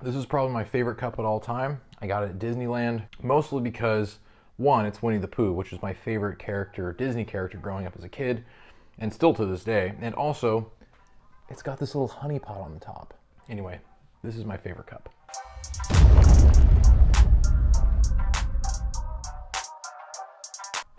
This is probably my favorite cup at all time. I got it at Disneyland, mostly because one, it's Winnie the Pooh, which is my favorite character, Disney character growing up as a kid, and still to this day. And also, it's got this little honey pot on the top. Anyway, this is my favorite cup.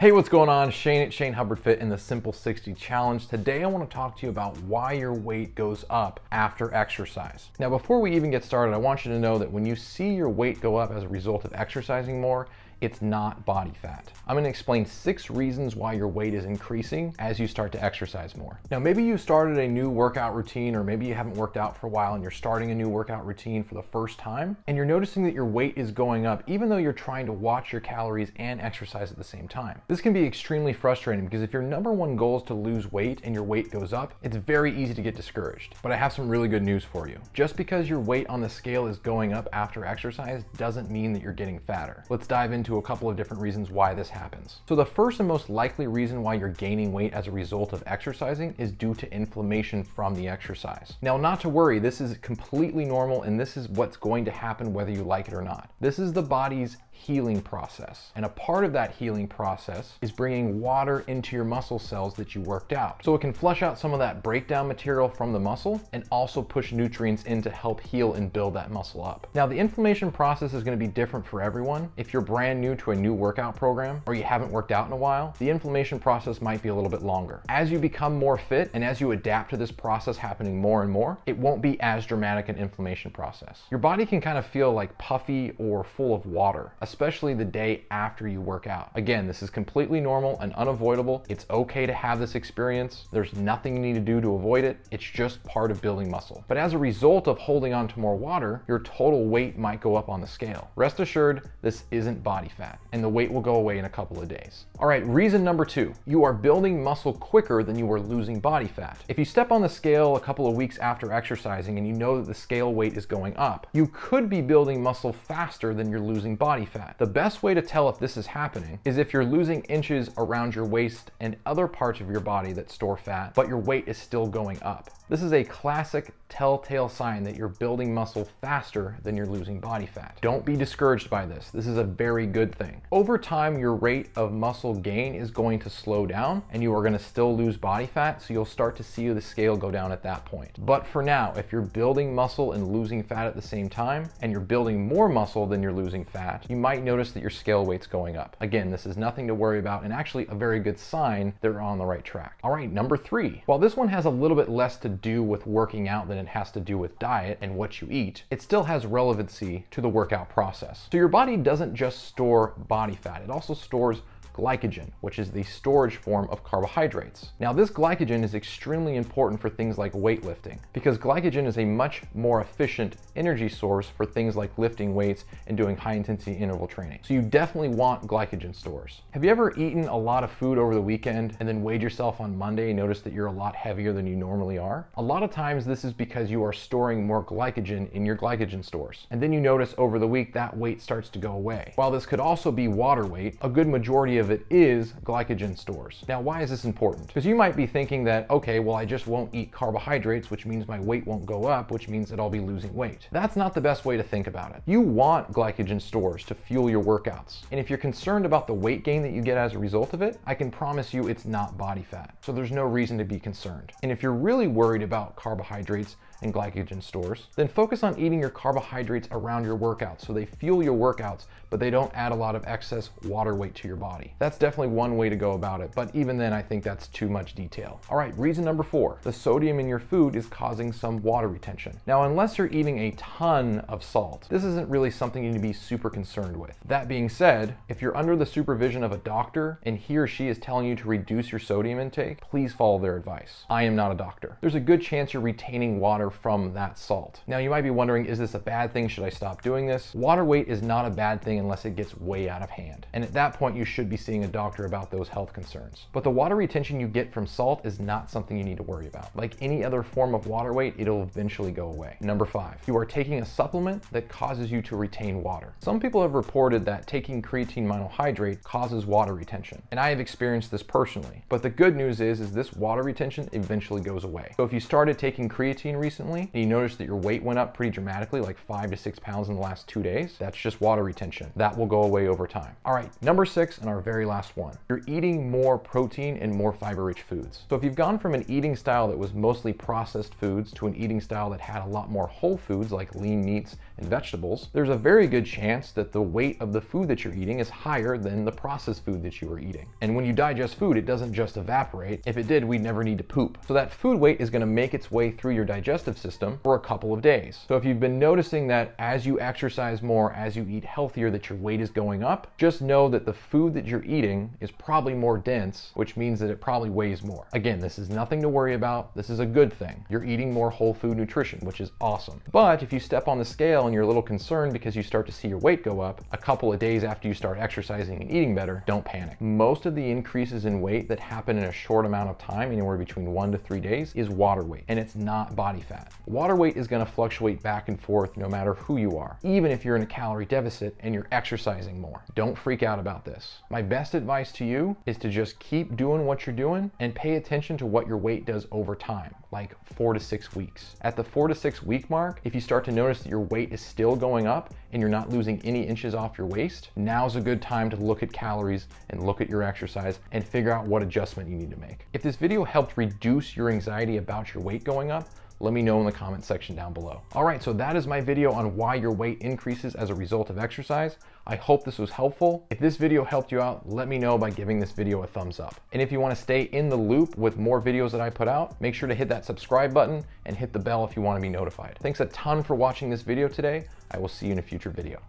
Hey, what's going on? Shane at Shane Hubbard Fit in the Simple 60 Challenge. Today I want to talk to you about why your weight goes up after exercise. Now, before we even get started, I want you to know that when you see your weight go up as a result of exercising more, it's not body fat. I'm gonna explain six reasons why your weight is increasing as you start to exercise more. Now, maybe you started a new workout routine, or maybe you haven't worked out for a while and you're starting a new workout routine for the first time, and you're noticing that your weight is going up even though you're trying to watch your calories and exercise at the same time. This can be extremely frustrating because if your number one goal is to lose weight and your weight goes up, it's very easy to get discouraged. But I have some really good news for you. Just because your weight on the scale is going up after exercise doesn't mean that you're getting fatter. Let's dive into into a couple of different reasons why this happens. So the first and most likely reason why you're gaining weight as a result of exercising is due to inflammation from the exercise. Now, not to worry, this is completely normal and this is what's going to happen whether you like it or not. This is the body's healing process. And a part of that healing process is bringing water into your muscle cells that you worked out. So it can flush out some of that breakdown material from the muscle and also push nutrients in to help heal and build that muscle up. Now, the inflammation process is gonna be different for everyone. If you're brand new to a new workout program or you haven't worked out in a while, the inflammation process might be a little bit longer. As you become more fit and as you adapt to this process happening more and more, it won't be as dramatic an inflammation process. Your body can kind of feel like puffy or full of water, especially the day after you work out. Again, this is completely normal and unavoidable. It's okay to have this experience. There's nothing you need to do to avoid it. It's just part of building muscle. But as a result of holding on to more water, your total weight might go up on the scale. Rest assured, this isn't body fat and the weight will go away in a couple of days. All right, reason number two, you are building muscle quicker than you are losing body fat. If you step on the scale a couple of weeks after exercising and you know that the scale weight is going up, you could be building muscle faster than you're losing body fat fat. The best way to tell if this is happening is if you're losing inches around your waist and other parts of your body that store fat, but your weight is still going up. This is a classic telltale sign that you're building muscle faster than you're losing body fat. Don't be discouraged by this. This is a very good thing. Over time, your rate of muscle gain is going to slow down and you are gonna still lose body fat, so you'll start to see the scale go down at that point. But for now, if you're building muscle and losing fat at the same time, and you're building more muscle than you're losing fat, you might notice that your scale weight's going up. Again, this is nothing to worry about and actually a very good sign that you're on the right track. All right, number three. While this one has a little bit less to do with working out than it has to do with diet and what you eat, it still has relevancy to the workout process. So your body doesn't just store body fat, it also stores glycogen, which is the storage form of carbohydrates. Now, this glycogen is extremely important for things like weightlifting because glycogen is a much more efficient energy source for things like lifting weights and doing high intensity interval training. So you definitely want glycogen stores. Have you ever eaten a lot of food over the weekend and then weighed yourself on Monday and noticed that you're a lot heavier than you normally are? A lot of times this is because you are storing more glycogen in your glycogen stores. And then you notice over the week that weight starts to go away. While this could also be water weight, a good majority of of it is glycogen stores. Now, why is this important? Because you might be thinking that, okay, well, I just won't eat carbohydrates, which means my weight won't go up, which means that I'll be losing weight. That's not the best way to think about it. You want glycogen stores to fuel your workouts. And if you're concerned about the weight gain that you get as a result of it, I can promise you it's not body fat. So there's no reason to be concerned. And if you're really worried about carbohydrates, and glycogen stores, then focus on eating your carbohydrates around your workouts so they fuel your workouts, but they don't add a lot of excess water weight to your body. That's definitely one way to go about it, but even then I think that's too much detail. All right, reason number four, the sodium in your food is causing some water retention. Now, unless you're eating a ton of salt, this isn't really something you need to be super concerned with. That being said, if you're under the supervision of a doctor and he or she is telling you to reduce your sodium intake, please follow their advice. I am not a doctor. There's a good chance you're retaining water from that salt. Now you might be wondering, is this a bad thing? Should I stop doing this? Water weight is not a bad thing unless it gets way out of hand. And at that point, you should be seeing a doctor about those health concerns. But the water retention you get from salt is not something you need to worry about. Like any other form of water weight, it'll eventually go away. Number five, you are taking a supplement that causes you to retain water. Some people have reported that taking creatine monohydrate causes water retention. And I have experienced this personally. But the good news is, is this water retention eventually goes away. So if you started taking creatine recently, recently and you notice that your weight went up pretty dramatically, like five to six pounds in the last two days, that's just water retention. That will go away over time. All right, number six and our very last one. You're eating more protein and more fiber-rich foods. So if you've gone from an eating style that was mostly processed foods to an eating style that had a lot more whole foods like lean meats and vegetables, there's a very good chance that the weight of the food that you're eating is higher than the processed food that you were eating. And when you digest food, it doesn't just evaporate. If it did, we'd never need to poop. So that food weight is gonna make its way through your digestive system for a couple of days. So if you've been noticing that as you exercise more, as you eat healthier, that your weight is going up, just know that the food that you're eating is probably more dense, which means that it probably weighs more. Again, this is nothing to worry about. This is a good thing. You're eating more whole food nutrition, which is awesome. But if you step on the scale and you're a little concerned because you start to see your weight go up a couple of days after you start exercising and eating better, don't panic. Most of the increases in weight that happen in a short amount of time, anywhere between one to three days, is water weight, and it's not body fat. Water weight is gonna fluctuate back and forth no matter who you are, even if you're in a calorie deficit and you're exercising more. Don't freak out about this. My best advice to you is to just keep doing what you're doing and pay attention to what your weight does over time, like four to six weeks. At the four to six week mark, if you start to notice that your weight is still going up and you're not losing any inches off your waist, now's a good time to look at calories and look at your exercise and figure out what adjustment you need to make. If this video helped reduce your anxiety about your weight going up, let me know in the comment section down below. All right, so that is my video on why your weight increases as a result of exercise. I hope this was helpful. If this video helped you out, let me know by giving this video a thumbs up. And if you wanna stay in the loop with more videos that I put out, make sure to hit that subscribe button and hit the bell if you wanna be notified. Thanks a ton for watching this video today. I will see you in a future video.